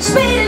Speed